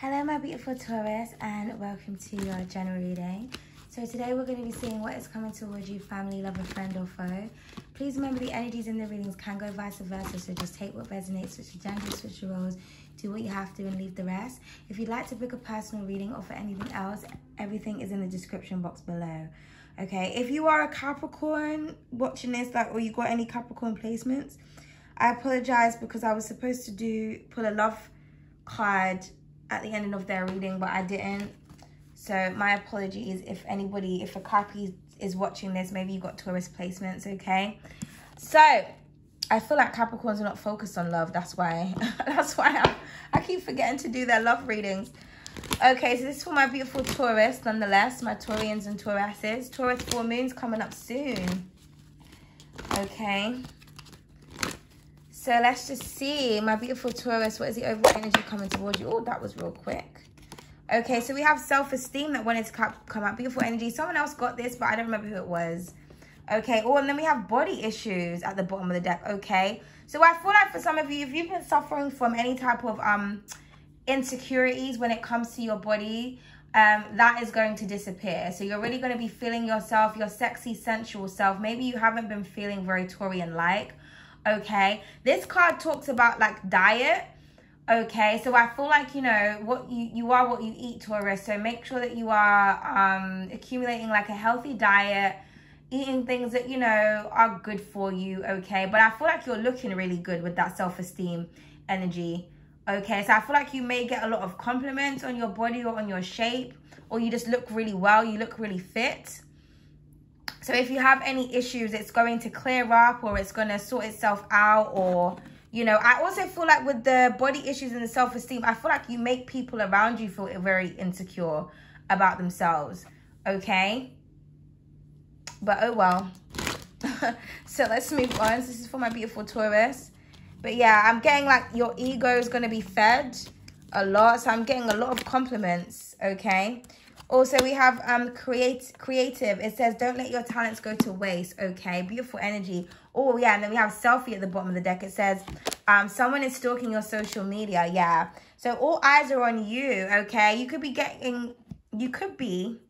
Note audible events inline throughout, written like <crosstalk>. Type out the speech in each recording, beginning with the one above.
Hello my beautiful Taurus and welcome to your general reading. So today we're going to be seeing what is coming towards you, family, lover, friend or foe. Please remember the energies in the readings can go vice versa, so just take what resonates, switch your gender, switch your roles, do what you have to and leave the rest. If you'd like to book a personal reading or for anything else, everything is in the description box below. Okay, if you are a Capricorn watching this, like, or you got any Capricorn placements, I apologize because I was supposed to do, pull a love card at the ending of their reading, but I didn't. So my apologies if anybody, if a copy is watching this, maybe you got Taurus placements, okay? So I feel like Capricorns are not focused on love. That's why, <laughs> that's why I, I keep forgetting to do their love readings. Okay, so this is for my beautiful Taurus, nonetheless, my Taurians and Tauruses. Taurus full moon's coming up soon. Okay. So let's just see. My beautiful Taurus, what is the overall energy coming towards you? Oh, that was real quick. Okay, so we have self-esteem that wanted to come out. Beautiful energy. Someone else got this, but I don't remember who it was. Okay, oh, and then we have body issues at the bottom of the deck. Okay, so I feel like for some of you, if you've been suffering from any type of um insecurities when it comes to your body, um, that is going to disappear. So you're really going to be feeling yourself, your sexy, sensual self. Maybe you haven't been feeling very Taurian-like okay? This card talks about like diet okay? So i feel like you know what you you are what you eat taurus. So make sure that you are um accumulating like a healthy diet eating things that you know are good for you okay? But i feel like you're looking really good with that self-esteem energy okay? So i feel like you may get a lot of compliments on your body or on your shape or you just look really well you look really fit so if you have any issues, it's going to clear up or it's going to sort itself out or, you know, I also feel like with the body issues and the self-esteem, I feel like you make people around you feel very insecure about themselves, okay? But oh well. <laughs> so let's move on. This is for my beautiful Taurus. But yeah, I'm getting like your ego is going to be fed a lot. So I'm getting a lot of compliments, okay? Also, we have um create creative. It says, don't let your talents go to waste. Okay, beautiful energy. Oh, yeah, and then we have selfie at the bottom of the deck. It says, um, someone is stalking your social media. Yeah. So all eyes are on you, okay? You could be getting, you could be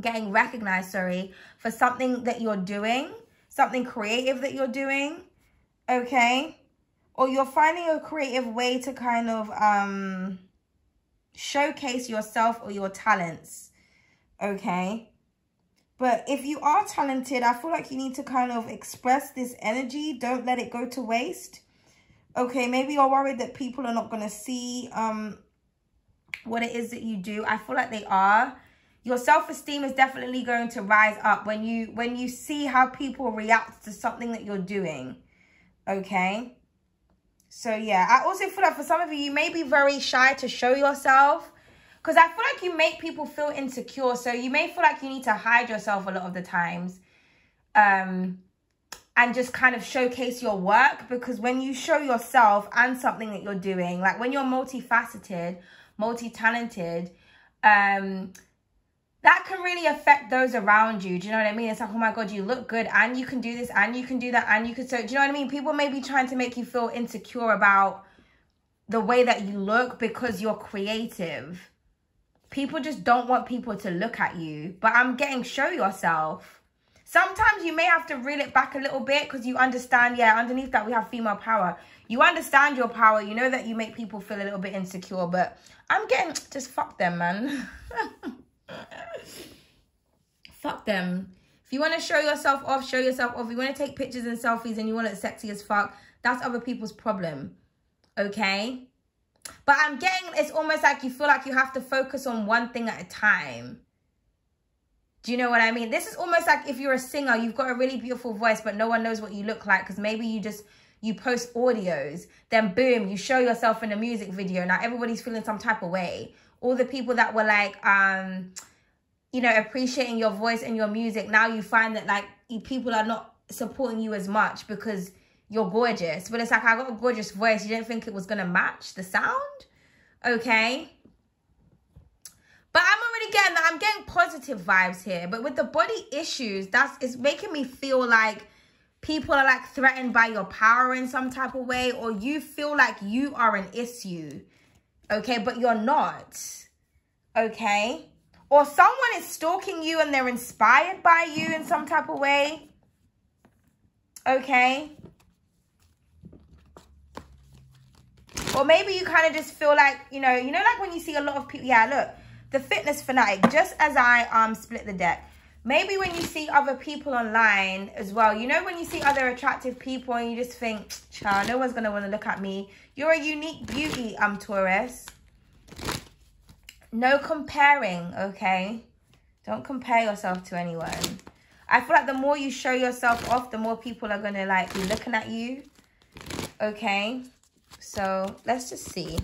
getting recognized, sorry, for something that you're doing, something creative that you're doing, okay? Or you're finding a creative way to kind of, um, showcase yourself or your talents, okay? But if you are talented, I feel like you need to kind of express this energy. Don't let it go to waste. Okay, maybe you're worried that people are not going to see um, what it is that you do. I feel like they are. Your self-esteem is definitely going to rise up when you when you see how people react to something that you're doing. Okay? So yeah, I also feel like for some of you, you may be very shy to show yourself. Because I feel like you make people feel insecure. So you may feel like you need to hide yourself a lot of the times. Um, and just kind of showcase your work. Because when you show yourself and something that you're doing, like when you're multifaceted, multi-talented, um, that can really affect those around you. Do you know what I mean? It's like, oh my God, you look good and you can do this and you can do that and you can. So, do you know what I mean? People may be trying to make you feel insecure about the way that you look because you're creative. People just don't want people to look at you. But I'm getting show yourself. Sometimes you may have to reel it back a little bit because you understand, yeah, underneath that we have female power. You understand your power. You know that you make people feel a little bit insecure. But I'm getting, just fuck them, man. <laughs> fuck them. If you want to show yourself off, show yourself off. If you want to take pictures and selfies and you want it sexy as fuck, that's other people's problem. Okay? But I'm getting, it's almost like you feel like you have to focus on one thing at a time. Do you know what I mean? This is almost like if you're a singer, you've got a really beautiful voice, but no one knows what you look like because maybe you just, you post audios. Then boom, you show yourself in a music video. Now everybody's feeling some type of way. All the people that were like, um, you know, appreciating your voice and your music, now you find that like people are not supporting you as much because you're gorgeous. But it's like, I got a gorgeous voice. You didn't think it was to match the sound? Okay. But I'm already getting that. I'm getting positive vibes here. But with the body issues, that's it's making me feel like people are like threatened by your power in some type of way. Or you feel like you are an issue. Okay, but you're not. Okay? Or someone is stalking you and they're inspired by you in some type of way. Okay? Or maybe you kind of just feel like, you know, you know, like when you see a lot of people, yeah, look, the fitness fanatic, just as I um split the deck. Maybe when you see other people online as well, you know, when you see other attractive people and you just think, child, no one's going to want to look at me. You're a unique beauty, um, Taurus. No comparing, okay? Don't compare yourself to anyone. I feel like the more you show yourself off, the more people are going to, like, be looking at you. Okay? So, let's just see.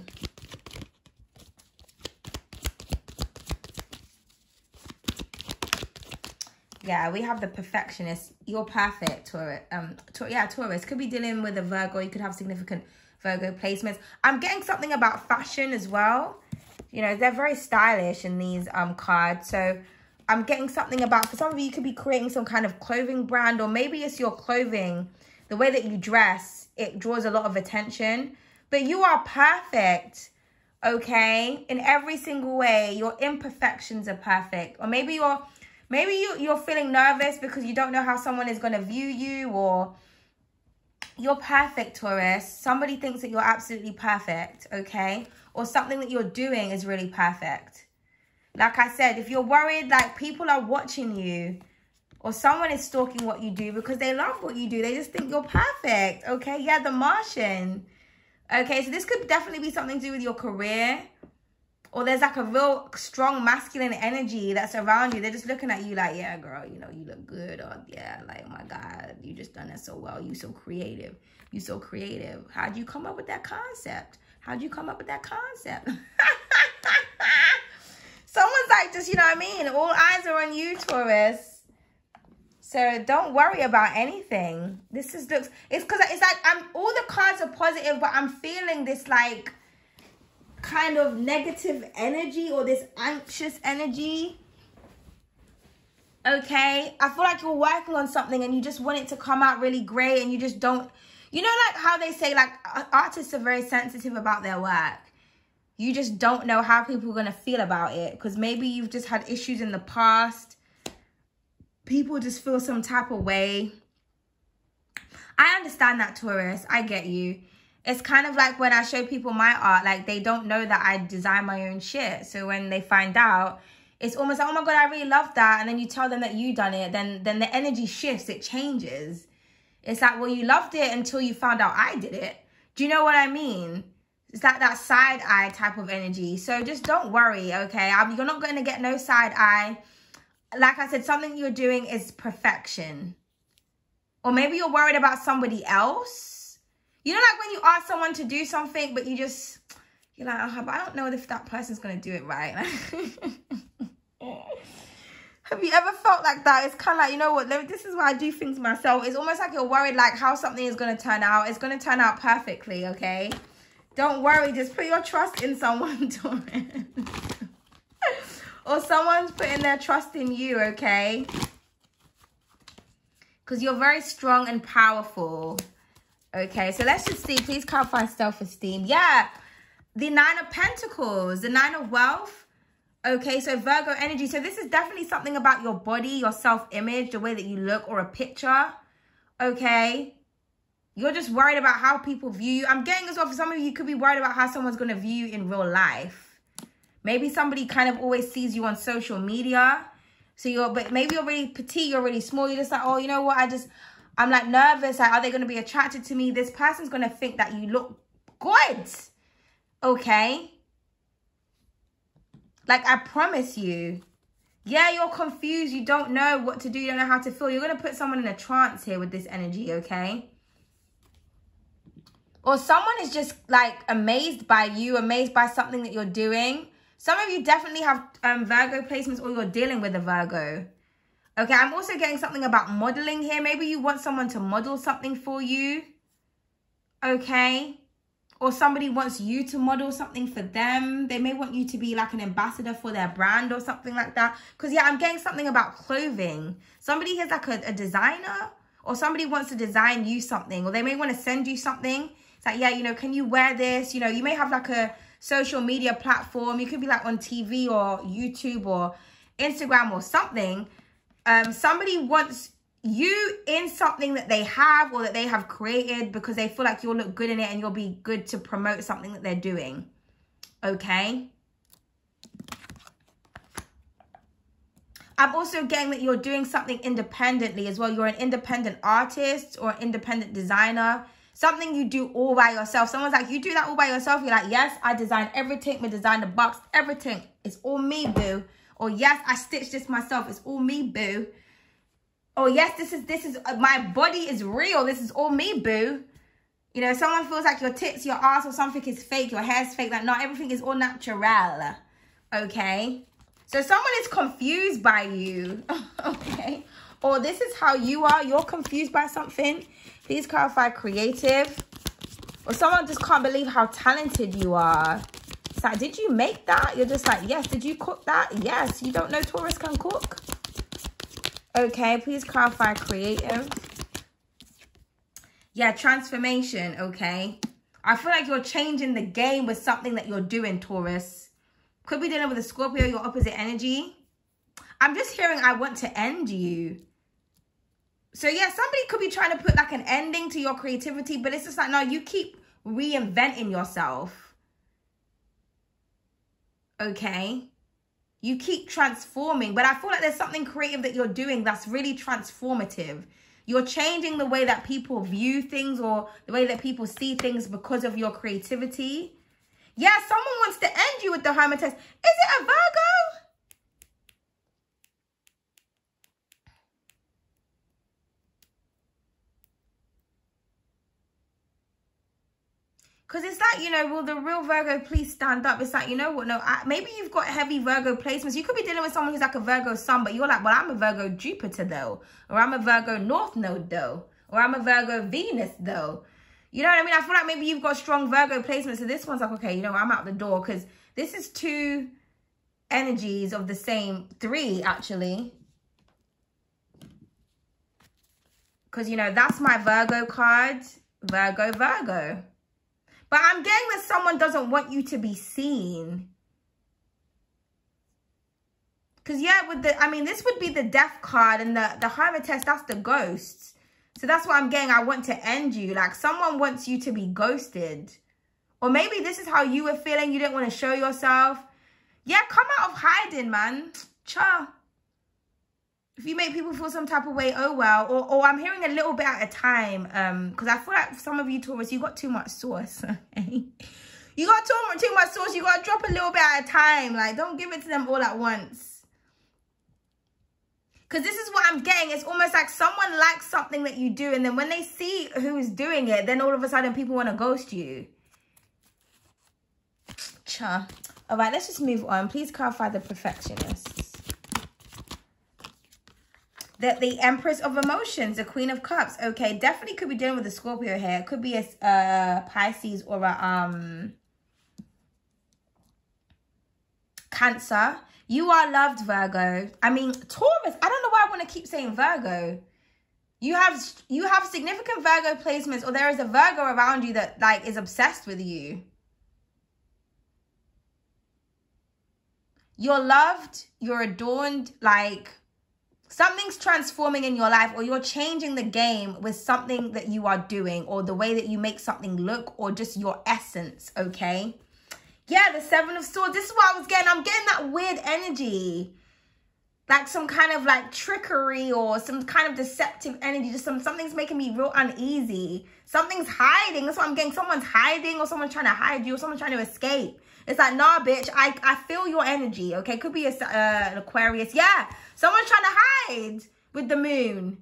Yeah, we have the perfectionist. You're perfect, Taurus. Um, yeah, Taurus. Could be dealing with a Virgo. You could have significant Virgo placements. I'm getting something about fashion as well. You know, they're very stylish in these um cards. So I'm getting something about, for some of you, you could be creating some kind of clothing brand. Or maybe it's your clothing. The way that you dress, it draws a lot of attention. But you are perfect okay in every single way your imperfections are perfect or maybe you're Maybe you, you're feeling nervous because you don't know how someone is going to view you or you're perfect, Taurus. Somebody thinks that you're absolutely perfect, okay? Or something that you're doing is really perfect. Like I said, if you're worried like people are watching you or someone is stalking what you do because they love what you do. They just think you're perfect, okay? Yeah, the Martian. Okay, so this could definitely be something to do with your career or there's like a real strong masculine energy that's around you. They're just looking at you like, yeah, girl, you know, you look good. Or yeah, like, oh my God, you just done it so well. You so creative. You so creative. How'd you come up with that concept? How'd you come up with that concept? <laughs> Someone's like, just, you know what I mean? All eyes are on you, Taurus. So don't worry about anything. This just looks, it's because it's like, I'm, all the cards are positive, but I'm feeling this like, kind of negative energy or this anxious energy. Okay, I feel like you're working on something and you just want it to come out really great and you just don't, you know, like how they say like artists are very sensitive about their work. You just don't know how people are going to feel about it because maybe you've just had issues in the past. People just feel some type of way. I understand that, Taurus. I get you it's kind of like when I show people my art, like they don't know that I design my own shit. So when they find out, it's almost like, oh my God, I really love that. And then you tell them that you done it, then then the energy shifts, it changes. It's like, well, you loved it until you found out I did it. Do you know what I mean? It's like that side eye type of energy. So just don't worry, okay? Um, you're not going to get no side eye. Like I said, something you're doing is perfection. Or maybe you're worried about somebody else you know, like when you ask someone to do something, but you just, you're like, oh, I don't know if that person's going to do it right. <laughs> Have you ever felt like that? It's kind of like, you know what, this is why I do things myself. It's almost like you're worried like how something is going to turn out. It's going to turn out perfectly, okay? Don't worry. Just put your trust in someone, <laughs> or someone's putting their trust in you, okay? Because you're very strong and powerful. Okay, so let's just see. Please clarify self-esteem. Yeah, the Nine of Pentacles, the Nine of Wealth. Okay, so Virgo energy. So this is definitely something about your body, your self-image, the way that you look or a picture. Okay. You're just worried about how people view you. I'm getting as well for some of you, you could be worried about how someone's going to view you in real life. Maybe somebody kind of always sees you on social media. So you're, but maybe you're really petite, you're really small. You're just like, oh, you know what? I just, I'm like nervous. Like, are they going to be attracted to me? This person's going to think that you look good. Okay. Like, I promise you. Yeah, you're confused. You don't know what to do. You don't know how to feel. You're going to put someone in a trance here with this energy, okay? Or someone is just, like, amazed by you, amazed by something that you're doing. Some of you definitely have um, Virgo placements or you're dealing with a Virgo. Okay, I'm also getting something about modeling here. Maybe you want someone to model something for you. Okay. Or somebody wants you to model something for them. They may want you to be like an ambassador for their brand or something like that. Because, yeah, I'm getting something about clothing. Somebody here's like a, a designer or somebody wants to design you something or they may want to send you something. It's like, yeah, you know, can you wear this? You know, you may have like a social media platform. You could be like on TV or YouTube or Instagram or something. Um, somebody wants you in something that they have or that they have created because they feel like you'll look good in it and you'll be good to promote something that they're doing. Okay? I'm also getting that you're doing something independently as well. You're an independent artist or independent designer. Something you do all by yourself. Someone's like, you do that all by yourself? You're like, yes, I design everything. I design the box, everything. It's all me, boo. Or yes, I stitched this myself. It's all me, boo. Or yes, this is, this is, uh, my body is real. This is all me, boo. You know, someone feels like your tits, your ass or something is fake. Your hair's fake. Like, not everything is all natural. Okay? So someone is confused by you, <laughs> okay? Or this is how you are, you're confused by something. Please clarify creative. Or someone just can't believe how talented you are. Like, did you make that? You're just like, yes. Did you cook that? Yes. You don't know Taurus can cook? Okay, please clarify creative. Yeah, transformation, okay? I feel like you're changing the game with something that you're doing, Taurus. Could be dealing with a Scorpio, your opposite energy. I'm just hearing I want to end you. So yeah, somebody could be trying to put like an ending to your creativity, but it's just like, no, you keep reinventing yourself. Okay? You keep transforming, but I feel like there's something creative that you're doing that's really transformative. You're changing the way that people view things or the way that people see things because of your creativity. Yeah, someone wants to end you with the Hermetes. Is it a Virgo? Because it's like, you know, will the real Virgo please stand up? It's like, you know what, no, I, maybe you've got heavy Virgo placements. You could be dealing with someone who's like a Virgo sun, but you're like, well, I'm a Virgo Jupiter though. Or I'm a Virgo North Node though. Or I'm a Virgo Venus though. You know what I mean? I feel like maybe you've got strong Virgo placements. So this one's like, okay, you know, I'm out the door because this is two energies of the same three, actually. Because, you know, that's my Virgo card. Virgo, Virgo. But I'm getting that someone doesn't want you to be seen. Because, yeah, with the, I mean, this would be the death card and the, the Hermetes, that's the ghosts. So that's what I'm getting. I want to end you. Like someone wants you to be ghosted. Or maybe this is how you were feeling. You didn't want to show yourself. Yeah, come out of hiding, man. Cha. If you make people feel some type of way, oh well. Or, or I'm hearing a little bit at a time. Um, Because I feel like some of you Taurus, you got too much sauce. <laughs> you got too much, too much sauce. You got to drop a little bit at a time. Like, don't give it to them all at once. Because this is what I'm getting. It's almost like someone likes something that you do. And then when they see who's doing it, then all of a sudden people want to ghost you. Cha. All right, let's just move on. Please clarify the perfectionists. That the Empress of Emotions, the Queen of Cups. Okay, definitely could be dealing with a Scorpio here. Could be a uh, Pisces or a um, Cancer. You are loved, Virgo. I mean, Taurus. I don't know why I want to keep saying Virgo. You have you have significant Virgo placements, or there is a Virgo around you that like is obsessed with you. You're loved. You're adorned. Like something's transforming in your life, or you're changing the game with something that you are doing, or the way that you make something look, or just your essence. Okay. Yeah, the Seven of Swords. This is what I was getting. I'm getting that weird energy. Like some kind of like trickery or some kind of deceptive energy. Just some something's making me real uneasy. Something's hiding. That's what I'm getting. Someone's hiding or someone's trying to hide you or someone's trying to escape. It's like, nah, bitch, I, I feel your energy, okay? Could be a, uh, an Aquarius. Yeah, someone's trying to hide with the moon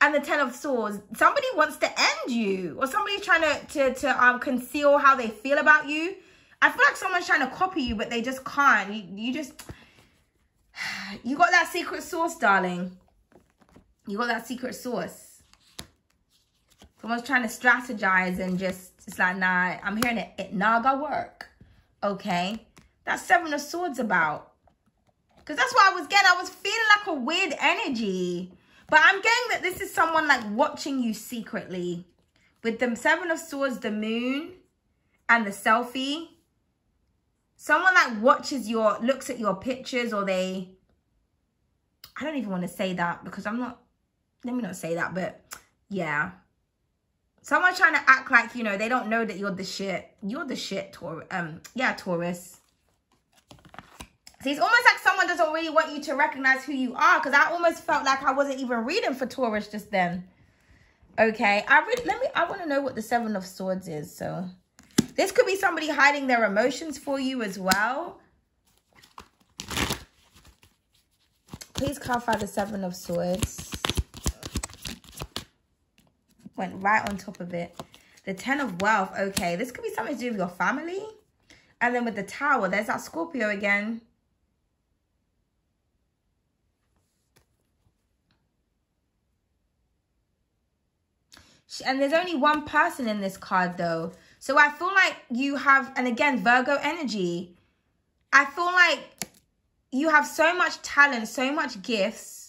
and the Ten of Swords. Somebody wants to end you or somebody's trying to, to, to um, conceal how they feel about you. I feel like someone's trying to copy you, but they just can't. You, you just, <sighs> you got that secret sauce, darling. You got that secret sauce. Someone's trying to strategize and just, it's like, nah, I'm hearing it, it naga work. Okay. That's Seven of Swords about. Because that's what I was getting. I was feeling like a weird energy. But I'm getting that this is someone like watching you secretly. With the Seven of Swords, the moon, and the selfie. someone like watches your, looks at your pictures or they, I don't even want to say that because I'm not, let me not say that, but yeah. Someone trying to act like, you know, they don't know that you're the shit. You're the shit, Taurus. Um, yeah, Taurus. See, it's almost like someone doesn't really want you to recognize who you are because I almost felt like I wasn't even reading for Taurus just then. Okay, I really, let me, I want to know what the Seven of Swords is, so. This could be somebody hiding their emotions for you as well. Please clarify the Seven of Swords. Went right on top of it. The Ten of Wealth. Okay, this could be something to do with your family. And then with the Tower, there's that Scorpio again. And there's only one person in this card though. So I feel like you have, and again, Virgo energy. I feel like you have so much talent, so much gifts.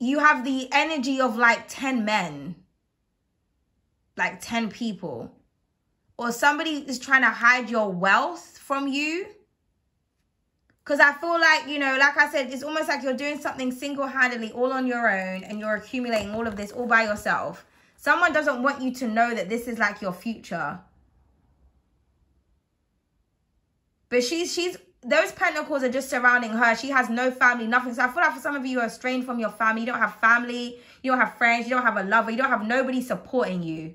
You have the energy of like 10 men, like 10 people. Or somebody is trying to hide your wealth from you. Because I feel like, you know, like I said, it's almost like you're doing something single-handedly all on your own and you're accumulating all of this all by yourself. Someone doesn't want you to know that this is like your future. But she's, she's, those pentacles are just surrounding her. She has no family, nothing. So I feel like for some of you, you are strained from your family. You don't have family. You don't have friends. You don't have a lover. You don't have nobody supporting you.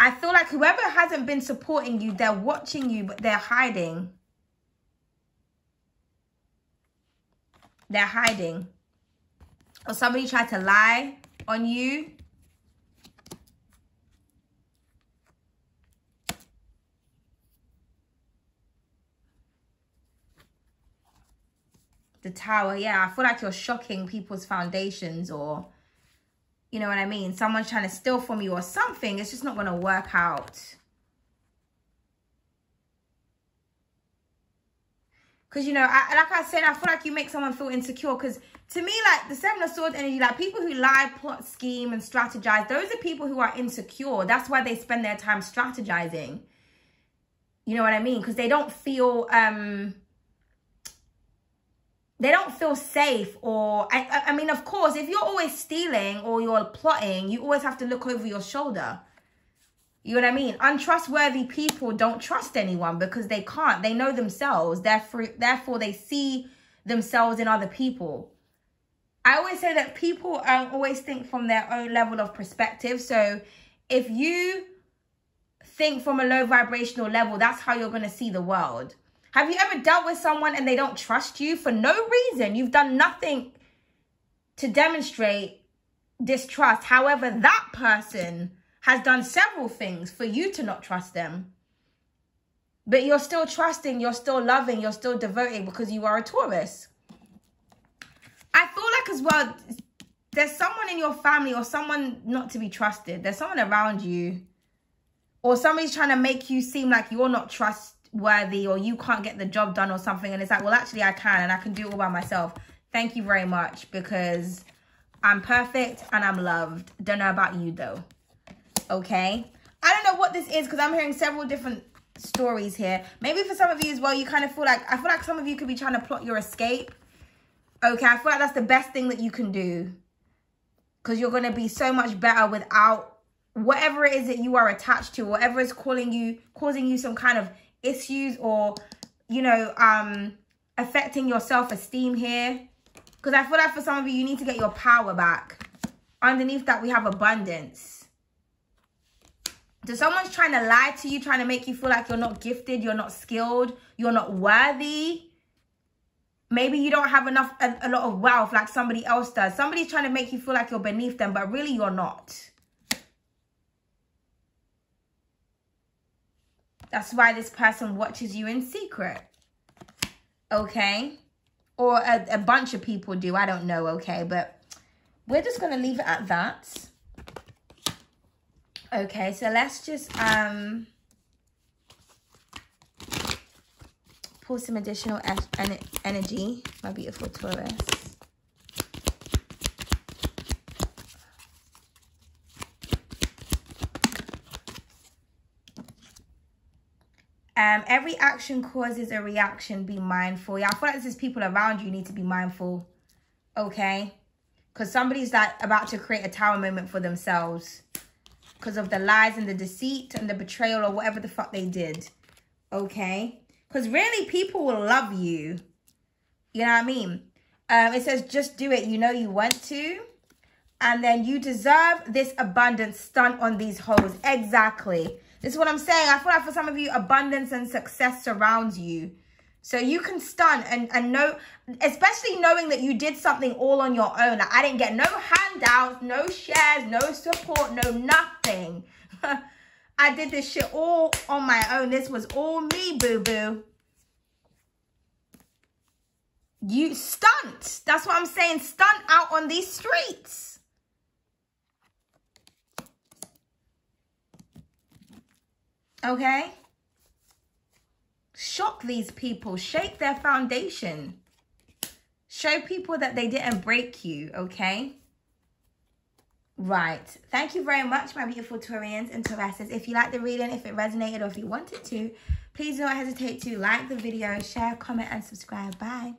I feel like whoever hasn't been supporting you, they're watching you, but they're hiding. They're hiding. Or somebody tried to lie on you. The tower, yeah, I feel like you're shocking people's foundations or, you know what I mean? Someone's trying to steal from you or something. It's just not going to work out. Because, you know, I, like I said, I feel like you make someone feel insecure. Because to me, like the Seven of Swords energy, like people who lie, plot, scheme, and strategize, those are people who are insecure. That's why they spend their time strategizing. You know what I mean? Because they don't feel, um, they don't feel safe or, I, I mean, of course, if you're always stealing or you're plotting, you always have to look over your shoulder. You know what I mean? Untrustworthy people don't trust anyone because they can't. They know themselves. Therefore, therefore they see themselves in other people. I always say that people um, always think from their own level of perspective. So if you think from a low vibrational level, that's how you're going to see the world. Have you ever dealt with someone and they don't trust you for no reason? You've done nothing to demonstrate distrust. However, that person has done several things for you to not trust them. But you're still trusting, you're still loving, you're still devoting because you are a Taurus. I feel like as well, there's someone in your family or someone not to be trusted. There's someone around you or somebody's trying to make you seem like you're not trustworthy or you can't get the job done or something. And it's like, well, actually I can and I can do it all by myself. Thank you very much because I'm perfect and I'm loved. Don't know about you though okay? I don't know what this is because I'm hearing several different stories here. Maybe for some of you as well, you kind of feel like, I feel like some of you could be trying to plot your escape. Okay, I feel like that's the best thing that you can do. Because you're going to be so much better without whatever it is that you are attached to, whatever is calling you, causing you some kind of issues or, you know, um, affecting your self-esteem here. Because I feel like for some of you, you need to get your power back. Underneath that, we have abundance. So someone's trying to lie to you, trying to make you feel like you're not gifted, you're not skilled, you're not worthy. Maybe you don't have enough, a, a lot of wealth like somebody else does. Somebody's trying to make you feel like you're beneath them, but really you're not. That's why this person watches you in secret. Okay? Or a, a bunch of people do. I don't know, okay? But we're just going to leave it at that. Okay, so let's just um, pull some additional en energy, my beautiful Taurus. Um, every action causes a reaction. Be mindful. Yeah, I feel like this is people around you need to be mindful. Okay? Because somebody's like about to create a tower moment for themselves. Because of the lies and the deceit and the betrayal or whatever the fuck they did. Okay? Because really, people will love you. You know what I mean? Um, it says, just do it. You know you want to. And then you deserve this abundance stunt on these hoes. Exactly. This is what I'm saying. I feel like for some of you, abundance and success surrounds you. So you can stunt and, and know, especially knowing that you did something all on your own. Like I didn't get no handouts, no shares, no support, no nothing. <laughs> I did this shit all on my own. This was all me, boo-boo. You stunt. That's what I'm saying. Stunt out on these streets. Okay? Shock these people. Shake their foundation. Show people that they didn't break you, okay? Right. Thank you very much, my beautiful Taurians and Tauruses. If you liked the reading, if it resonated, or if you wanted to, please don't hesitate to like the video, share, comment, and subscribe. Bye.